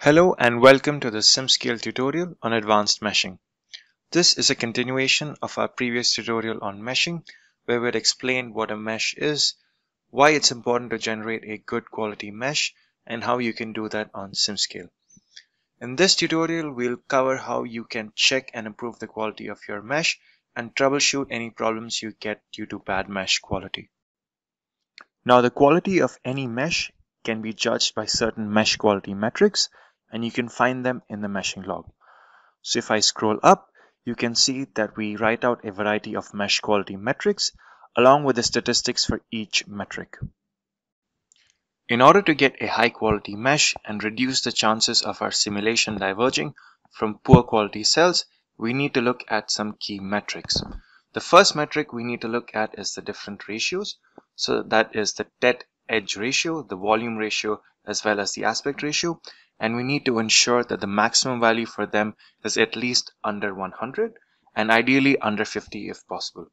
Hello and welcome to the SimScale tutorial on advanced meshing. This is a continuation of our previous tutorial on meshing where we'd explained what a mesh is, why it's important to generate a good quality mesh, and how you can do that on SimScale. In this tutorial, we'll cover how you can check and improve the quality of your mesh and troubleshoot any problems you get due to bad mesh quality. Now the quality of any mesh can be judged by certain mesh quality metrics and you can find them in the meshing log. So if I scroll up, you can see that we write out a variety of mesh quality metrics along with the statistics for each metric. In order to get a high quality mesh and reduce the chances of our simulation diverging from poor quality cells, we need to look at some key metrics. The first metric we need to look at is the different ratios. So that is the tet edge ratio, the volume ratio, as well as the aspect ratio. And we need to ensure that the maximum value for them is at least under 100 and ideally under 50 if possible.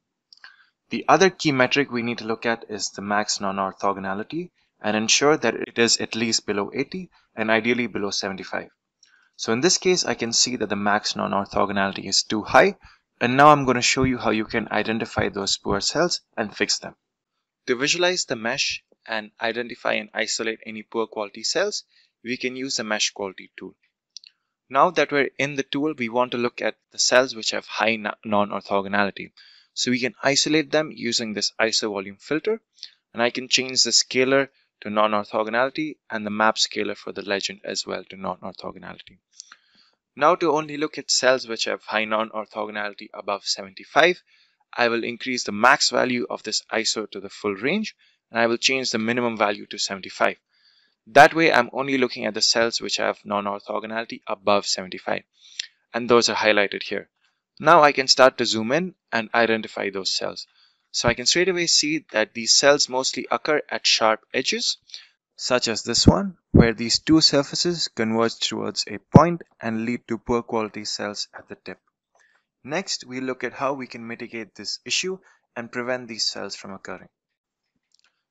The other key metric we need to look at is the max non-orthogonality and ensure that it is at least below 80 and ideally below 75. So in this case, I can see that the max non-orthogonality is too high. And now I'm going to show you how you can identify those poor cells and fix them. To visualize the mesh and identify and isolate any poor quality cells, we can use the mesh quality tool. Now that we're in the tool, we want to look at the cells which have high non-orthogonality. So we can isolate them using this ISO volume filter and I can change the scalar to non-orthogonality and the map scalar for the legend as well to non-orthogonality. Now to only look at cells which have high non-orthogonality above 75, I will increase the max value of this ISO to the full range and I will change the minimum value to 75. That way I'm only looking at the cells which have non-orthogonality above 75 and those are highlighted here. Now I can start to zoom in and identify those cells. So I can straight away see that these cells mostly occur at sharp edges such as this one where these two surfaces converge towards a point and lead to poor quality cells at the tip. Next we look at how we can mitigate this issue and prevent these cells from occurring.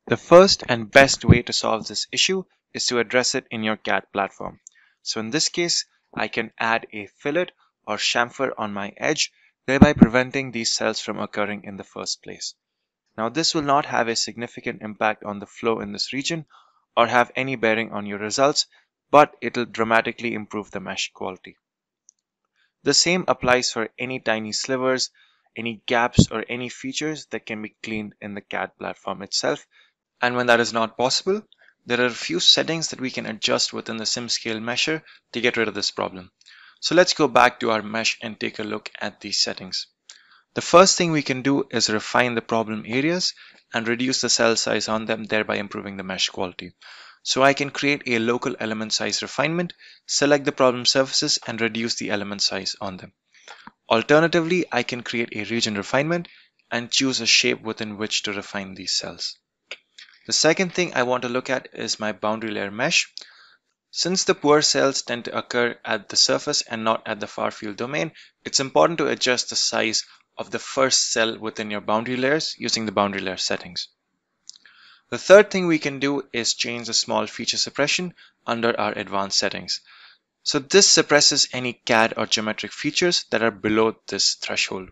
The first and best way to solve this issue is to address it in your CAD platform. So in this case, I can add a fillet or chamfer on my edge, thereby preventing these cells from occurring in the first place. Now this will not have a significant impact on the flow in this region or have any bearing on your results, but it will dramatically improve the mesh quality. The same applies for any tiny slivers, any gaps or any features that can be cleaned in the CAD platform itself. And when that is not possible, there are a few settings that we can adjust within the SimScale mesher to get rid of this problem. So let's go back to our mesh and take a look at these settings. The first thing we can do is refine the problem areas and reduce the cell size on them, thereby improving the mesh quality. So I can create a local element size refinement, select the problem surfaces and reduce the element size on them. Alternatively, I can create a region refinement and choose a shape within which to refine these cells. The second thing I want to look at is my boundary layer mesh. Since the poor cells tend to occur at the surface and not at the far field domain, it's important to adjust the size of the first cell within your boundary layers using the boundary layer settings. The third thing we can do is change the small feature suppression under our advanced settings. So this suppresses any CAD or geometric features that are below this threshold.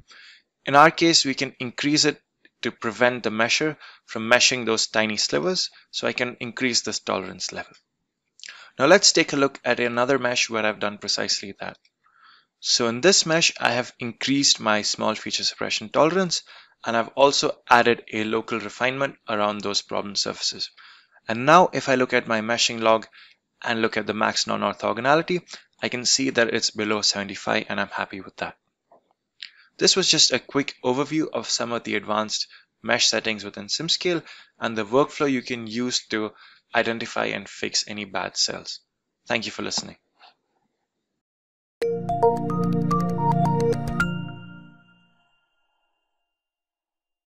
In our case, we can increase it to prevent the mesher from meshing those tiny slivers so I can increase this tolerance level. Now let's take a look at another mesh where I've done precisely that. So in this mesh, I have increased my small feature suppression tolerance and I've also added a local refinement around those problem surfaces. And now if I look at my meshing log and look at the max non-orthogonality, I can see that it's below 75 and I'm happy with that. This was just a quick overview of some of the advanced mesh settings within SimScale and the workflow you can use to identify and fix any bad cells. Thank you for listening.